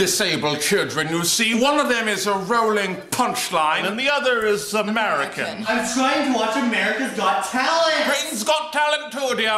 disabled children, you see. One of them is a rolling punchline, and the other is American. I'm trying to watch America's Got Talent. Britain's Got Talent too, dear.